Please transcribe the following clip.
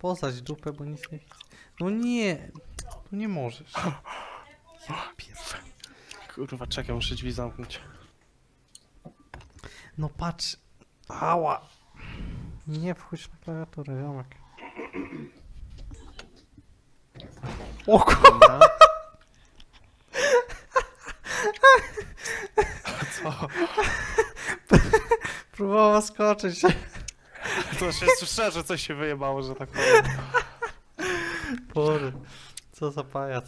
Posadź dupę, bo nic nie widzę. No nie, tu nie możesz. Ja pierdolę. Kurwa, czekaj, muszę drzwi zamknąć. No patrz. Ała. Nie wchodź na klawiaturę, ziomek. O kur... Dobra. Co? Próbował skoczyć. To się słyszę, że coś się wyjebało, że tak powiem. Boże. Co za pajac.